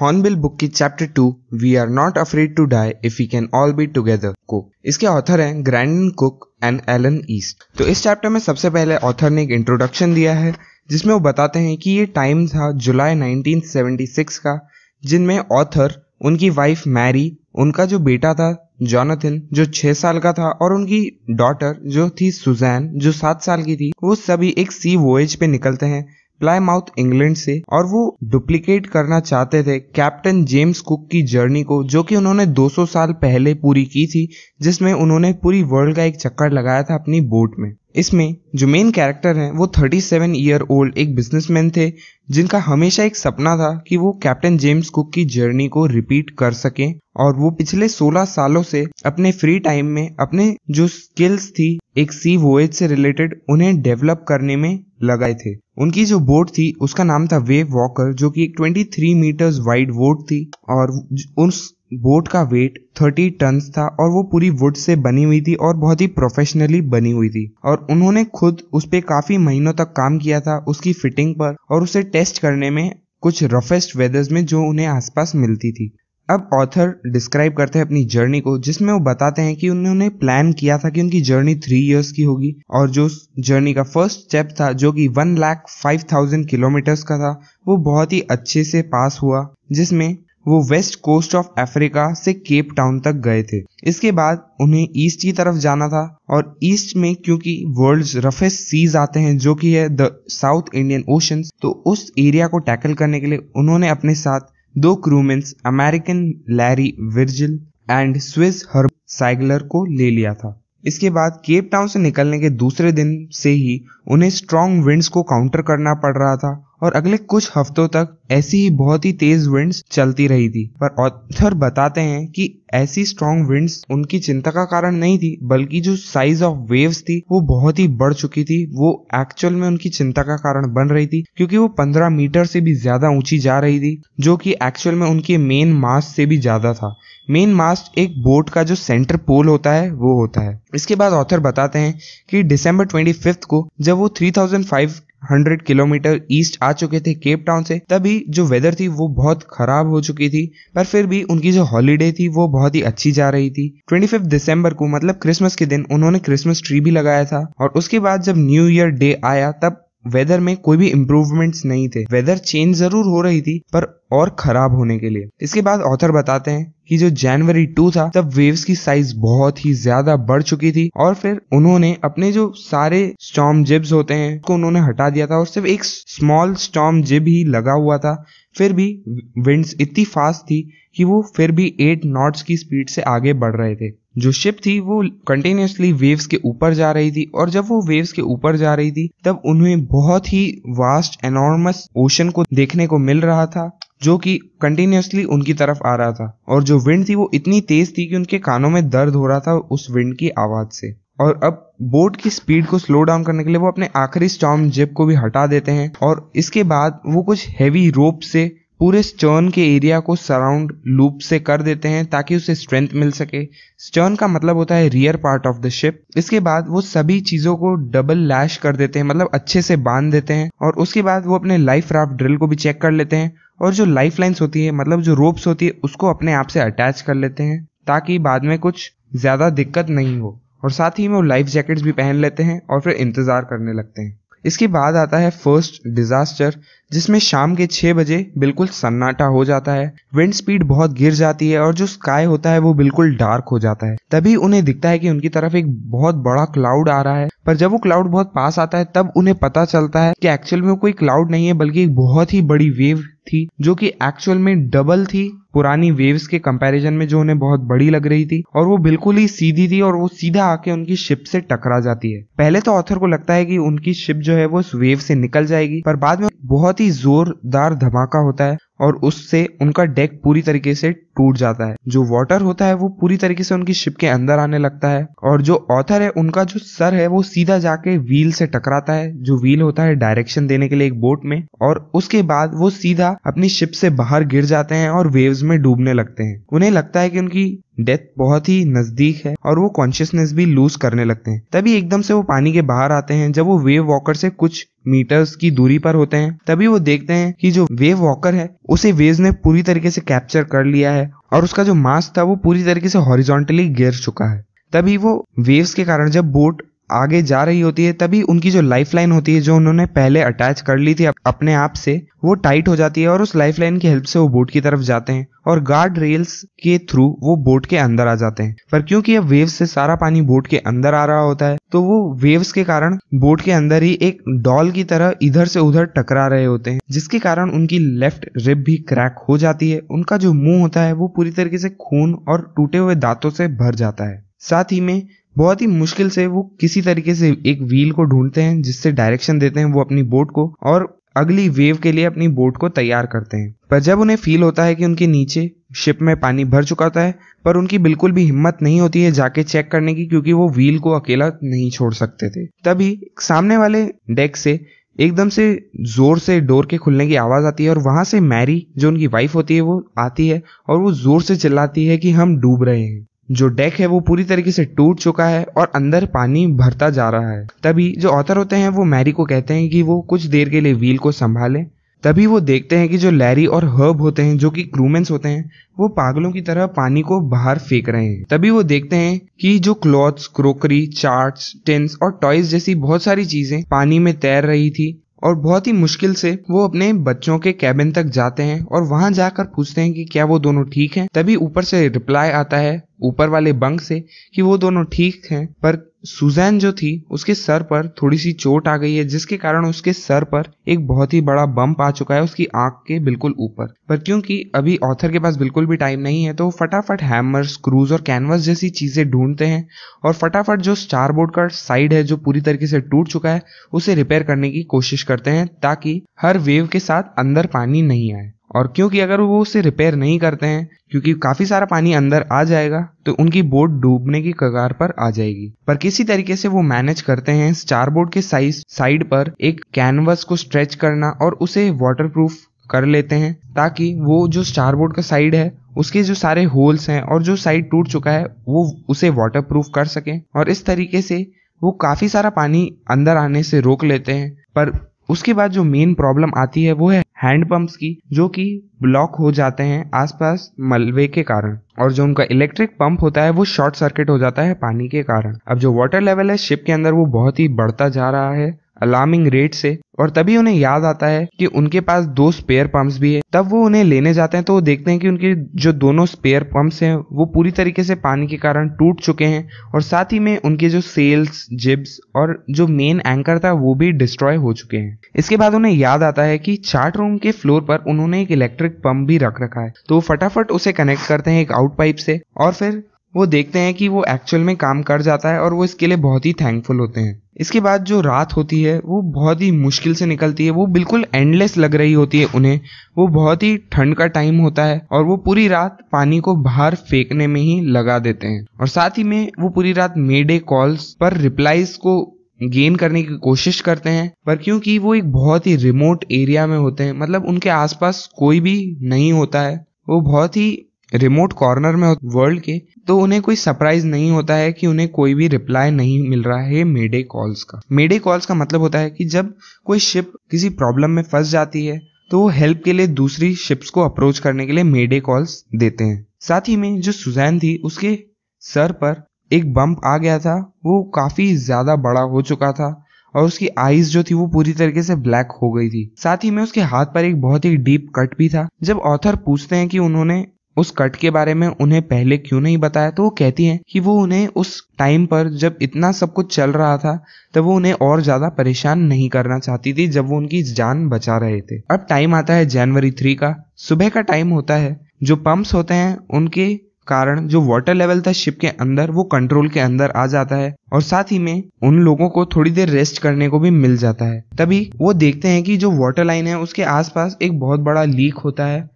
Hornbill book की chapter two we are not afraid to die if we can all be together को इसके author हैं Gordon Cook and Alan East तो इस chapter में सबसे पहले ऑथर ने एक इंट्रोडक्शन दिया है, जिसमें वो बताते हैं कि ये टाइम था जुलाई 1976 का, जिनमें ऑथर उनकी वाइफ मैरी उनका जो बेटा था जॉनथन जो छह साल का था, और उनकी डॉटर जो थी सुजैन जो सात साल की थी, वो सभी एक सी वोएज पे निकलते हैं। प्लाईमाउथ इंग्लैंड से, और वो डुप्लीकेट करना चाहते थे कैप्टन जेम्स कुक की जर्नी को, जो कि उन्होंने 200 साल पहले पूरी की थी, जिसमें उन्होंने पूरी वर्ल्ड का एक चक्कर लगाया था अपनी बोट में। इसमें जो मेन कैरेक्टर हैं, वो 37 ईयर ओल्ड एक बिजनेसमैन थे, जिनका हमेशा एक सपना था कि वो कैप्टन जेम्स कुक की जर्नी को रिपीट कर सकें, और वो पिछले 16 सालों से अपने फ्री टाइम में अपने जो स्किल्स थी, एक सी वोएज से रिलेटेड उन्हें डेवलप करने में लगाए थे। उनकी जो बोट थी, उसका नाम था वेव वॉकर जो कि एक 23 मीटर्स वाइड बोट थी और उस बोट का वेट 30 टन था और वो पूरी वुड से बनी हुई थी और बहुत ही प्रोफेशनली बनी हुई थी। और उन्होंने खुद उस पर काफ़ी महीनों तक काम किया था उसकी फिटिंग पर और उसे टेस्ट करने में कुछ रफेस्ट वेदर्स में जो उन्हें आसपास मिलती थी। अब ऑथर डिस्क्राइब करते हैं अपनी जर्नी को, जिसमें वो बताते हैं कि उन्होंने प्लान किया था कि उनकी जर्नी थ्री इयर्स की होगी, और जो जर्नी का फ़र्स्ट स्टेप था, जो कि one lakh five thousand kilometres का था, वो बहुत ही अच्छे से पास हुआ, जिसमें वो वेस्ट कोस्ट ऑफ़ अफ्रीका से केप टाउन तक गए थे। इसके बाद उन्हें ईस्ट की तरफ़ जाना था, और ईस्ट में क्योंकि वर्ल्ड रफेस्ट सीज आते हैं, जो कि है द साउथ इंडियन ओशन तो उस एरिया को टैकल करने के लिए उन्होंने अपने साथ दो crewmen American Larry Virgil and Swiss Herb Seigler को ले लिया था। इसके बाद केप टाउन से निकलने के दूसरे दिन से ही उन्हें स्ट्रॉन्ग विंड्स को काउंटर करना पड़ रहा था। और अगले कुछ हफ्तों तक ऐसी ही बहुत ही तेज विंड्स चलती रही थी। पर ऑथर बताते हैं कि ऐसी स्ट्रॉन्ग विंड्स उनकी चिंता का कारण नहीं थी, बल्कि जो साइज़ ऑफ़ वेव्स थी, वो बहुत ही बढ़ चुकी थी। वो एक्चुअल में उनकी चिंता का कारण बन रही थी, क्योंकि वो 15 मीटर से भी ज़्यादा ऊँची जा रही थी, जो कि एक्चुअल में उनके मेन मास्ट से भी ज़्यादा था। मेन मास्ट एक बोट का जो सेंटर पोल होता है, वो होता है। इसके बाद ऑथर बताते हैं कि दिसंबर ट्वेंटी को जब वो 3005 हंड्रेड किलोमीटर ईस्ट आ चुके थे केप टाउन से। तभी जो वेदर थी वो बहुत खराब हो चुकी थी, पर फिर भी उनकी जो हॉलीडे थी वो बहुत ही अच्छी जा रही थी। ट्वेंटी दिसंबर को मतलब क्रिसमस के दिन, उन्होंने क्रिसमस ट्री भी लगाया था और उसके बाद जब न्यू ईयर डे आया, तब वेदर में कोई भी इम्प्रूवमेंट्स नहीं थे। वेदर चेंज ज़रूर हो रही थी, पर और खराब होने के लिए। इसके बाद ऑथर बताते हैं कि जो जनवरी टू था, तब वेव्स की साइज़ बहुत ही ज़्यादा बढ़ चुकी थी और फिर उन्होंने अपने जो सारे स्टॉम जिब्स होते हैं, उसको उन्होंने हटा दिया था और सिर्फ़ एक स्मॉल स्टॉम जिब ही लगा हुआ था। फिर भी विंड्स इतनी फास्ट थी कि वो फिर भी एट नॉट्स की स्पीड से आगे बढ़ रहे थे। जो शिप थी, वो कंटिन्यूसली वेव्स के ऊपर जा रही थी और जब वो वेव्स के ऊपर जा रही थी, तब उन्हें बहुत ही वास्ट एनॉर्मस ओशन को देखने को मिल रहा था, जो कि कंटिन्यूसली उनकी तरफ़ आ रहा था। और जो विंड थी, वो इतनी तेज थी कि उनके कानों में दर्द हो रहा था उस विंड की आवाज़ से। और अब बोट की स्पीड को स्लो डाउन करने के लिए वो अपने आखिरी स्टॉम जिप को भी हटा देते हैं और इसके बाद वो कुछ हैवी रोप से पूरे स्टर्न के एरिया को सराउंड लूप से कर देते हैं ताकि उसे स्ट्रेंथ मिल सके। स्टर्न का मतलब होता है rear part of the ship इसके बाद वो सभी चीज़ों को डबल लैश कर देते हैं मतलब अच्छे से बाँध देते हैं और उसके बाद वो अपने लाइफ राफ्ट ड्रिल को भी चेक कर लेते हैं और जो लाइफ लाइन्स होती है मतलब जो रोप्स होती है, उसको अपने आप से अटैच कर लेते हैं ताकि बाद में कुछ ज़्यादा दिक्कत नहीं हो। और साथ ही में वो लाइफ जैकेट्स भी पहन लेते हैं और फिर इंतज़ार करने लगते हैं। इसके बाद आता है फ़र्स्ट डिजास्टर जिसमें शाम के छह बजे बिल्कुल सन्नाटा हो जाता है। विंड स्पीड बहुत गिर जाती है और जो स्काई होता है वो बिल्कुल डार्क हो जाता है। तभी उन्हें दिखता है कि उनकी तरफ़ एक बहुत बड़ा क्लाउड आ रहा है। पर जब वो क्लाउड बहुत पास आता है, तब उन्हें पता चलता है कि एक्चुअल में कोई क्लाउड नहीं है, बल्कि एक बहुत ही बड़ी वेव थी, जो कि एक्चुअल में डबल थी पुरानी वेव्स के कंपैरिजन में, जो उन्हें बहुत बड़ी लग रही थी। और वो बिल्कुल ही सीधी थी और वो सीधा आके उनकी शिप से टकरा जाती है। पहले तो ऑथर को लगता है कि उनकी शिप जो है वो उस वेव से निकल जाएगी, पर बाद में बहुत ही जोरदार धमाका होता है। और उससे उनका डेक पूरी तरीके से टूट जाता है। जो वाटर होता है, वो पूरी तरीके से उनकी शिप के अंदर आने लगता है। और जो ऑथर है, उनका जो सर है, वो सीधा जाके व्हील से टकराता है। जो व्हील होता है डायरेक्शन देने के लिए एक बोट में। और उसके बाद वो सीधा अपनी शिप से बाहर गिर जाते हैं और वेव्स में डूबने लगते हैं। उन्हें लगता है कि उनकी डेथ बहुत ही नज़दीक है और वो कॉन्शियसनेस भी लूज करने लगते हैं। तभी एकदम से वो पानी के बाहर आते हैं। जब वो वेव वॉकर से कुछ मीटर्स की दूरी पर होते हैं, तभी वो देखते हैं कि जो वेव वॉकर है उसे वेव्स ने पूरी तरीके से कैप्चर कर लिया है और उसका जो मास था वो पूरी तरीके से हॉरिजॉन्टली गिर चुका है। तभी वो वेव्स के कारण जब बोट आगे जा रही होती है, तभी उनकी जो लाइफ लाइन होती है, जो उन्होंने पहले अटैच कर ली थी अपने आप से, वो टाइट हो जाती है और उस लाइफ लाइन की हेल्प से वो बोट की तरफ़ जाते हैं और गार्ड रेल्स के थ्रू वो बोट के अंदर आ जाते हैं। पर क्योंकि अब वेव्स से सारा पानी बोट के अंदर आ रहा होता है तो वो वेव्स के कारण बोट के अंदर ही एक डॉल की तरह इधर से उधर टकरा रहे होते हैं, जिसके कारण उनकी लेफ़्ट रिब भी क्रैक हो जाती है। उनका जो मुँह होता है, वो पूरी तरीके से खून और टूटे हुए दांतों से भर जाता है। साथ ही में बहुत ही मुश्किल से वो किसी तरीके से एक व्हील को ढूंढते हैं, जिससे डायरेक्शन देते हैं वो अपनी बोट को और अगली वेव के लिए अपनी बोट को तैयार करते हैं। पर जब उन्हें फील होता है कि उनके नीचे शिप में पानी भर चुका होता है, पर उनकी बिल्कुल भी हिम्मत नहीं होती है जाके चेक करने की, क्योंकि वो व्हील को अकेला नहीं छोड़ सकते थे। तभी सामने वाले डेक से एकदम से ज़ोर से डोर के खुलने की आवाज़ आती है और वहाँ से मैरी, जो उनकी वाइफ होती है, वो आती है और वो ज़ोर से चिल्लाती है कि हम डूब रहे हैं। जो डेक है वो पूरी तरीके से टूट चुका है और अंदर पानी भरता जा रहा है। तभी जो ऑथर होते हैं, वो मैरी को कहते हैं कि वो कुछ देर के लिए व्हील को संभालें। तभी वो देखते हैं कि जो लैरी और हर्ब होते हैं, जो कि क्रूमेंस होते हैं, वो पागलों की तरह पानी को बाहर फेंक रहे हैं। तभी वो देखते हैं कि जो क्लॉथ्स क्रोकरी चार्ट्स टेंस और टॉयज जैसी बहुत सारी चीज़ें पानी में तैर रही थी और बहुत ही मुश्किल से वो अपने बच्चों के कैबिन तक जाते हैं और वहाँ जाकर पूछते हैं कि क्या वो दोनों ठीक हैं। तभी ऊपर से रिप्लाई आता है, ऊपर वाले बंक से, कि वो दोनों ठीक हैं, पर सुजैन जो थी, उसके सर पर थोड़ी सी चोट आ गई है, जिसके कारण उसके सर पर एक बहुत ही बड़ा बम्प आ चुका है, उसकी आँख के बिल्कुल ऊपर। पर क्योंकि अभी ऑथर के पास बिल्कुल भी टाइम नहीं है तो वो फटाफट हैमर, स्क्रूज और कैनवस जैसी चीज़ें ढूंढते हैं और फटाफट जो स्टार बोर्ड का साइड है, जो पूरी तरीके से टूट चुका है, उसे रिपेयर करने की कोशिश करते हैं, ताकि हर वेव के साथ अंदर पानी नहीं आए। और क्योंकि अगर वो उसे रिपेयर नहीं करते हैं, क्योंकि काफ़ी सारा पानी अंदर आ जाएगा तो उनकी बोट डूबने की कगार पर आ जाएगी। पर किसी तरीके से वो मैनेज करते हैं स्टार बोर्ड के साइज़ साइड पर एक कैनवस को स्ट्रेच करना और उसे वाटरप्रूफ कर लेते हैं, ताकि वो जो स्टार बोर्ड का साइड है, उसके जो सारे होल्स हैं और जो साइड टूट चुका है, वो उसे वाटरप्रूफ कर सके। और इस तरीके से वो काफ़ी सारा पानी अंदर आने से रोक लेते हैं। पर उसके बाद जो मेन प्रॉब्लम आती है, वो है हैंड पंप्स की, जो कि ब्लॉक हो जाते हैं आसपास मलबे के कारण। और जो उनका इलेक्ट्रिक पंप होता है, वो शॉर्ट सर्किट हो जाता है पानी के कारण। अब जो वाटर लेवल है शिप के अंदर वो बहुत ही बढ़ता जा रहा है। अलार्मिंग रेट से। और तभी उन्हें याद आता है कि उनके पास दो स्पेयर पंप्स भी है। तब वो उन्हें लेने जाते हैं तो वो देखते हैं कि उनके जो दोनों स्पेयर पंप्स हैं, वो पूरी तरीके से पानी के कारण टूट चुके हैं और साथ ही में उनके जो सेल्स जिब्स और जो मेन एंकर था, वो भी डिस्ट्रॉय हो चुके हैं। इसके बाद उन्हें याद आता है कि चार्ट रूम के फ्लोर पर उन्होंने एक इलेक्ट्रिक पंप भी रख रखा है। तो वो फटाफट उसे कनेक्ट करते हैं एक आउट पाइप से और फिर वो देखते हैं कि वो एक्चुअल में काम कर जाता है और वो इसके लिए बहुत ही थैंकफुल होते हैं। इसके बाद जो रात होती है, वो बहुत ही मुश्किल से निकलती है, वो बिल्कुल एंडलेस लग रही होती है उन्हें। वो बहुत ही ठंड का टाइम होता है और वो पूरी रात पानी को बाहर फेंकने में ही लगा देते हैं। और साथ ही में वो पूरी रात मेडे कॉल्स पर रिप्लाईज को गेन करने की कोशिश करते हैं, पर क्योंकि वो एक बहुत ही रिमोट एरिया में होते हैं मतलब उनके आसपास कोई भी नहीं होता है, वो बहुत ही रिमोट कॉर्नर में वर्ल्ड के तो उन्हें कोई सरप्राइज़ नहीं होता है कि उन्हें कोई भी रिप्लाई नहीं मिल रहा है मेडे कॉल्स का। मेडे कॉल्स का मतलब होता है कि जब कोई शिप किसी प्रॉब्लम में फंस जाती है तो वो हेल्प के लिए दूसरी शिप्स को अप्रोच करने के लिए मेडे कॉल्स देते हैं। साथ ही में जो सुजैन थी, उसके सर पर एक बम्प आ गया था, वो काफ़ी ज़्यादा बड़ा हो चुका था और उसकी आईज जो थी, वो पूरी तरीके से ब्लैक हो गई थी। साथ ही में उसके हाथ पर एक बहुत ही डीप कट भी था। जब ऑथर पूछते हैं कि उन्होंने उस कट के बारे में उन्हें पहले क्यों नहीं बताया? तो वो कहती हैं कि वो उन्हें उस टाइम पर जब इतना सब कुछ चल रहा था, तब वो उन्हें और ज़्यादा परेशान नहीं करना चाहती थी जब वो उनकी जान बचा रहे थे। अब टाइम आता है जनवरी थ्री का। सुबह का टाइम होता है। जो पंप्स होते हैं, उनके कारण जो वाटर लेवल था शिप के अंदर, वो कंट्रोल के अंदर आ जाता है और साथ ही में उन लोगों को थोड़ी देर रेस्ट करने को भी मिल जाता है। तभी वो देखते हैं कि जो वाटर लाइन है, उसके आसपास एक बहुत बड़ा लीक होता है।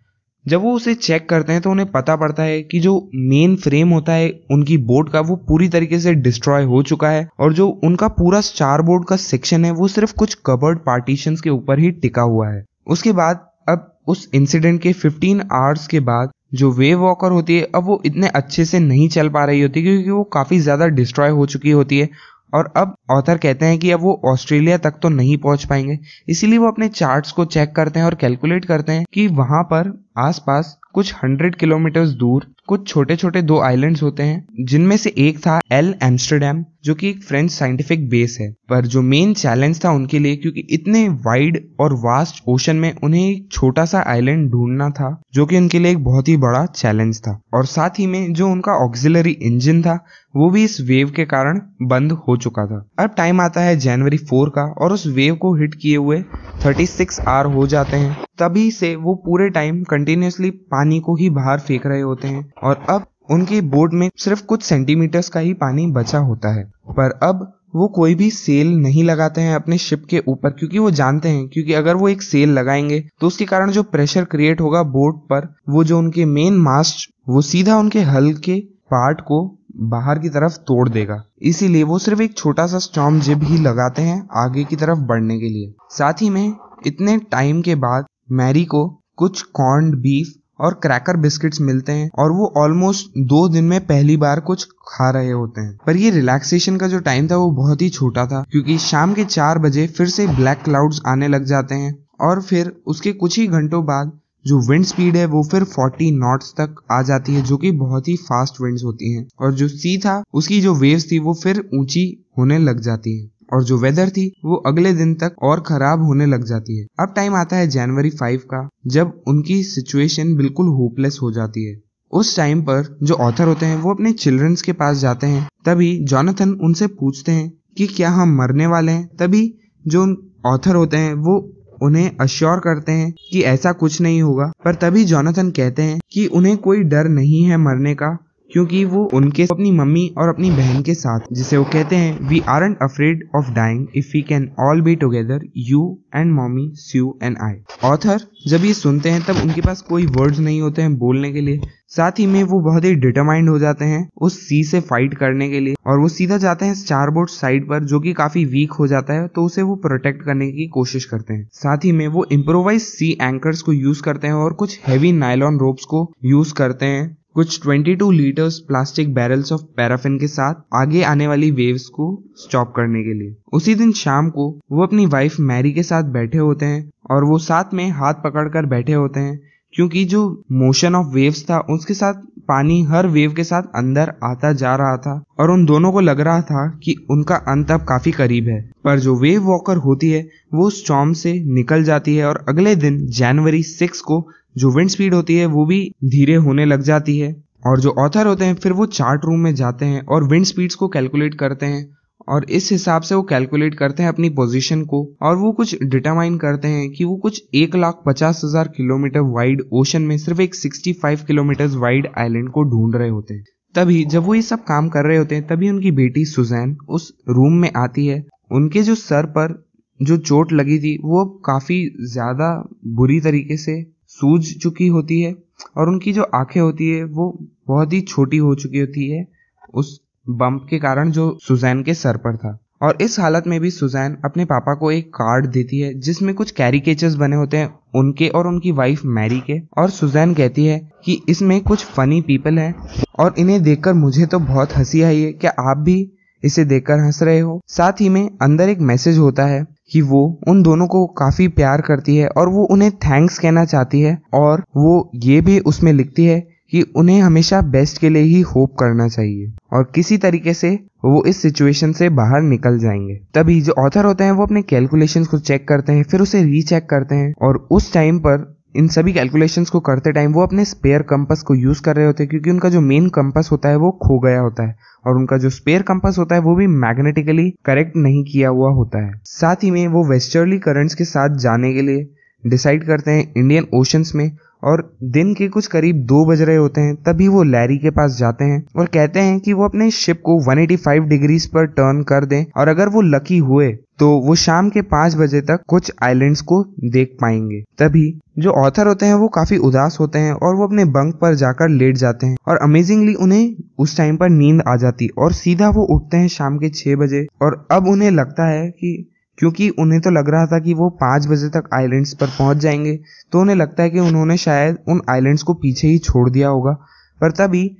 जब वो उसे चेक करते हैं तो उन्हें पता पड़ता है कि जो मेन फ्रेम होता है, उनकी बोर्ड का वो पूरी तरीके से डिस्ट्रॉय हो चुका है और जो उनका पूरा स्टार बोर्ड का सेक्शन है, वो सिर्फ़ कुछ कवर्ड पार्टीशन के ऊपर ही टिका हुआ है। उसके बाद, अब उस इंसिडेंट के 15 आवर्स के बाद जो वेव वॉकर होती है, अब वो इतने अच्छे से नहीं चल पा रही होती क्योंकि वो काफ़ी ज़्यादा डिस्ट्रॉय हो चुकी होती है और अब ऑथर कहते हैं कि अब वो ऑस्ट्रेलिया तक तो नहीं पहुँच पाएँगे। इसीलिए वो अपने चार्ट्स को चेक करते हैं और कैलकुलेट करते हैं कि वहाँ पर आसपास कुछ हंड्रेड किलोमीटर दूर कुछ छोटे छोटे दो आइलैंड्स होते हैं, जिनमें से एक था एल एम्स्टरडेम जो कि एक फ्रेंच साइंटिफिक बेस है। पर जो मेन चैलेंज था उनके लिए, क्योंकि इतने वाइड और वास्ट ओशन में उन्हें एक छोटा सा आइलैंड ढूंढना था, जो कि उनके लिए एक बहुत ही बड़ा चैलेंज था। और साथ ही में जो उनका ऑक्सिलरी इंजन था, वो भी इस वेव के कारण बंद हो चुका था। अब टाइम आता है जनवरी फोर का, और उस वेव को हिट किए हुए 36 आवर हो जाते हैं। तभी से वो पूरे टाइम कंटिन्यूसली पानी को ही बाहर फेंक रहे होते हैं। और अब उनके बोट में सिर्फ़ कुछ सेंटीमीटर्स का ही पानी बचा होता है। पर अब वो कोई भी सेल नहीं लगाते हैं अपने शिप के ऊपर, क्योंकि वो जानते हैं, क्योंकि अगर वो एक सेल लगाएँगे तो उसके कारण जो प्रेशर क्रिएट होगा बोट पर, वो जो उनके मेन मास्ट वो सीधा उनके हल के पार्ट को बाहर की तरफ़ तोड़ देगा। इसीलिए वो सिर्फ़ एक छोटा सा स्टॉम जिब ही लगाते हैं आगे की तरफ़ बढ़ने के लिए। साथ ही में इतने टाइम के बाद मैरी को कुछ कॉर्न बीफ और क्रैकर बिस्किट्स मिलते हैं और वो ऑलमोस्ट दो दिन में पहली बार कुछ खा रहे होते हैं। पर ये रिलैक्सेशन का जो टाइम था वो बहुत ही छोटा था, क्योंकि शाम के चार बजे फिर से ब्लैक क्लाउड्स आने लग जाते हैं और फिर उसके कुछ ही घंटों बाद जो विंड स्पीड है वो फिर 40 नॉट्स तक आ जाती है, जो कि बहुत ही फास्ट विंड्स होती हैं। और जो सी था, उसकी जो वेव्स थी वो फिर ऊँची होने लग जाती है। और जो वेदर थी, वो अगले दिन तक और खराब होने लग जाती है। अब टाइम आता है जनवरी फाइव का, जब उनकी सिचुएशन बिल्कुल होपलेस हो जाती है। उस टाइम पर जो ऑथर होते हैं, वो अपने चिल्ड्रंस के पास जाते हैं। तभी जॉनथन उनसे पूछते हैं कि क्या हम मरने वाले हैं? तभी जो ऑथर होते हैं, वो उन्हें अश्योर करते हैं कि ऐसा कुछ नहीं होगा। पर तभी जॉनथन कहते हैं कि उन्हें कोई डर नहीं है मरने का। क्योंकि वो उनके, अपनी मम्मी और अपनी बहन के साथ, जिसे वो कहते हैं we are afraid of dying if we can all be together you and mommy Sue and I author जब ये सुनते हैं, तब उनके पास कोई वर्ड्स नहीं होते हैं बोलने के लिए। साथ ही में वो बहुत ही डिटरमाइंड हो जाते हैं उस सी से फाइट करने के लिए। और वो सीधा जाते हैं स्टार बोर्ड साइड पर, जो कि काफ़ी वीक हो जाता है तो उसे वो प्रोटेक्ट करने की कोशिश करते हैं। साथ ही में वो इम्प्रोवाइज सी एंकर्स को यूज़ करते हैं और कुछ हैवी नाइलॉन रोप्स को यूज़ करते हैं। कुछ 22 litres plastic barrels of paraffin के साथ आगे आने वाली वेव्स को स्टॉप करने के लिए। उसी दिन शाम को वो अपनी वाइफ मैरी के साथ बैठे होते हैं और वो साथ में हाथ पकड़कर बैठे होते हैं, क्योंकि जो मोशन ऑफ़ वेव्स था, उसके साथ पानी हर वेव के साथ अंदर आता जा रहा था और उन दोनों को लग रहा था कि उनका अंत अब काफ़ी करीब है। पर जो वेव वॉकर होती है, वो स्टॉम से निकल जाती है और अगले दिन जनवरी सिक्स को जो विंड स्पीड होती है, वो भी धीरे होने लग जाती है। और जो ऑथर होते हैं, फिर वो चार्ट रूम में जाते हैं और विंड स्पीड्स को कैलकुलेट करते हैं और इस हिसाब से वो कैलकुलेट करते हैं अपनी पोजीशन को और वो कुछ डिटरमाइन करते हैं कि वो कुछ एक लाख पचास हज़ार किलोमीटर वाइड ओशन में सिर्फ़ एक sixty five kilometre wide island को ढूंढ रहे होते हैं। तभी जब वो ये सब काम कर रहे होते हैं, तभी उनकी बेटी सुजैन उस रूम में आती है। उनके जो सर पर जो चोट लगी थी, वो काफ़ी ज़्यादा बुरी तरीके से सूझ चुकी होती है और उनकी जो आँखें होती है, वो बहुत ही छोटी हो चुकी होती है। उस बम्प के कारण जो सुजैन के सर पर था। और इस हालत में भी सुजैन अपने पापा को एक कार्ड देती है, जिसमें कुछ कैरिकेचर्स बने होते हैं, उनके और उनकी वाइफ मैरी के। और सुजैन कहती है कि इसमें कुछ फनी पीपल हैं और इन्हें देखकर मुझे तो बहुत हँसी आई है। क्या आप भी इसे देखकर हंस रहे हो। साथ ही में अंदर एक मैसेज होता है कि वो उन दोनों को काफ़ी प्यार करती है और वो उन्हें थैंक्स कहना चाहती है और वो ये भी उसमें लिखती है कि उन्हें हमेशा बेस्ट के लिए ही होप करना चाहिए और किसी तरीके से वो इस सिचुएशन से बाहर निकल जाएँगे। तभी जो ऑथर होते हैं वो अपने कैलकुलेशंस को चेक करते हैं, फिर उसे रीचेक करते हैं और उस टाइम पर इन सभी कैलकुलेशंस को करते टाइम वो अपने स्पेयर कंपस को यूज़ कर रहे होते हैं, क्योंकि उनका जो मेन कंपस होता है वो खो गया होता है। और उनका जो स्पेयर कंपस होता है वो भी मैग्नेटिकली करेक्ट नहीं किया हुआ होता है। साथ ही में वो वेस्टर्ली करंट्स के साथ जाने के लिए डिसाइड करते हैं इंडियन ओशंस में और दिन के कुछ करीब दो बज रहे होते हैं, तभी वो लैरी के पास जाते हैं और कहते हैं कि वो अपने शिप को 185 डिग्रीज पर टर्न कर दें और अगर वो लकी हुए तो वो शाम के पाँच बजे तक कुछ आइलैंड्स को देख पाएँगे। तभी जो ऑथर होते हैं, वो काफ़ी उदास होते हैं और वो अपने बंक पर जाकर लेट जाते हैं और अमेजिंगली उन्हें उस टाइम पर नींद आ जाती और सीधा वो उठते हैं शाम के छह बजे और अब उन्हें लगता है कि क्योंकि उन्हें तो लग रहा था कि वो पाँच बजे तक आइलैंड्स पर पहुँच जाएँगे तो उन्हें लगता है कि उन्होंने शायद उन आइलैंड्स को पीछे ही छोड़ दिया होगा। पर तभी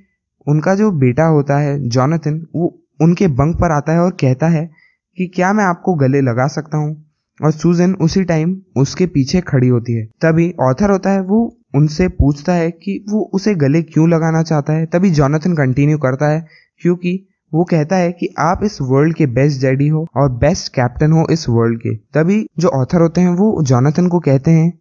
उनका जो बेटा होता है जॉनथन वो उनके बंक पर आता है और कहता है कि क्या मैं आपको गले लगा सकता हूँ? और सूजन उसी टाइम उसके पीछे खड़ी होती है। तभी ऑथर होता है, वो उनसे पूछता है कि वो उसे गले क्यों लगाना चाहता है? तभी जॉनथन कंटिन्यू करता है, क्योंकि वो कहता है कि आप इस वर्ल्ड के बेस्ट डैडी हो और बेस्ट कैप्टन हो इस वर्ल्ड के। तभी जो ऑथर होते हैं वो जॉनथन को कहते हैं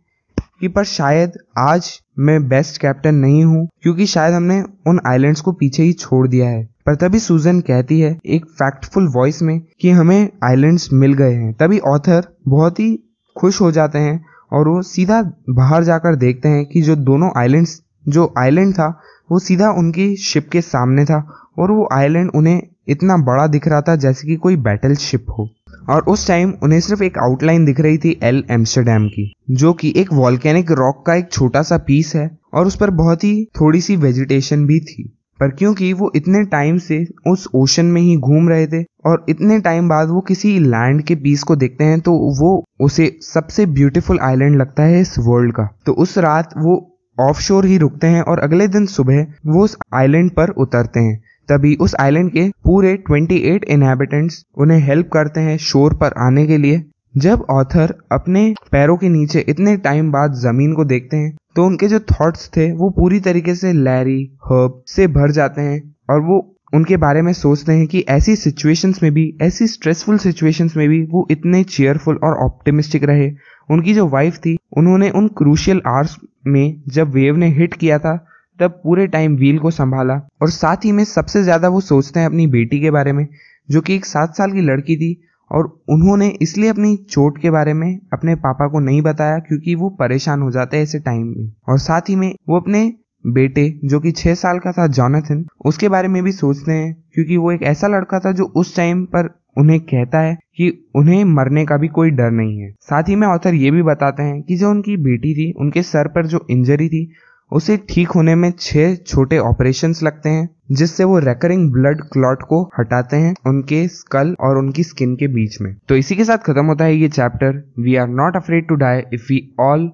कि, पर शायद आज मैं बेस्ट कैप्टन नहीं हूँ, क्योंकि शायद हमने उन आइलैंड्स को पीछे ही छोड़ दिया है। पर तभी सुजन कहती है एक फैक्टफुल वॉइस में कि हमें आइलैंड्स मिल गए हैं। तभी ऑथर बहुत ही खुश हो जाते हैं और वो सीधा बाहर जाकर देखते हैं कि जो दोनों आइलैंड्स जो आइलैंड था, वो सीधा उनकी शिप के सामने था और वो आइलैंड उन्हें इतना बड़ा दिख रहा था जैसे कि कोई बैटल शिप हो। और उस टाइम उन्हें सिर्फ़ एक आउटलाइन दिख रही थी एल एम्स्टरडेम की, जो कि एक वॉल्केनिक रॉक का एक छोटा सा पीस है और उस पर बहुत ही थोड़ी सी वेजिटेशन भी थी। पर क्योंकि वो इतने टाइम से उस ओशन में ही घूम रहे थे और इतने टाइम बाद वो किसी लैंड के पीस को देखते हैं तो वो उसे सबसे ब्यूटीफुल आइलैंड लगता है इस वर्ल्ड का। तो उस रात वो ऑफ़ शोर ही रुकते हैं और अगले दिन सुबह वो उस आइलैंड पर उतरते हैं। तभी उस आइलैंड के पूरे 28 इनहेबिटेंट्स उन्हें हेल्प करते हैं शोर पर आने के लिए। जब ऑथर अपने पैरों के नीचे इतने टाइम बाद ज़मीन को देखते हैं तो उनके जो थॉट्स थे, वो पूरी तरीके से लैरी हर्ब से भर जाते हैं और वो उनके बारे में सोचते हैं कि ऐसी सिचुएशंस में भी, ऐसी स्ट्रेसफुल सिचुएशंस में भी वो इतने चेयरफुल और ऑप्टिमिस्टिक रहे। उनकी जो वाइफ थी, उन्होंने उन क्रूशियल आवर्स में जब वेव ने हिट किया था तब पूरे टाइम व्हील को संभाला और साथ ही में सबसे ज़्यादा वो सोचते हैं अपनी बेटी के बारे में, जो कि एक सात साल की लड़की थी और उन्होंने इसलिए अपनी चोट के बारे में अपने पापा को नहीं बताया क्योंकि वो परेशान हो जाते हैं ऐसे टाइम में। और साथ ही में वो अपने बेटे, जो कि छह साल का था जॉनथन उसके बारे में भी सोचते हैं क्योंकि वो एक ऐसा लड़का था जो उस टाइम पर उन्हें कहता है कि उन्हें मरने का भी कोई डर नहीं है। साथ ही में ऑथर ये भी बताते हैं कि जो उनकी बेटी थी, उनके सर पर जो इंजरी थी उसे ठीक होने में छह छोटे ऑपरेशंस लगते हैं, जिससे वो रेकरिंग ब्लड क्लॉट को हटाते हैं उनके स्कल और उनकी स्किन के बीच में। तो इसी के साथ खत्म होता है ये chapter we are not afraid to die if we all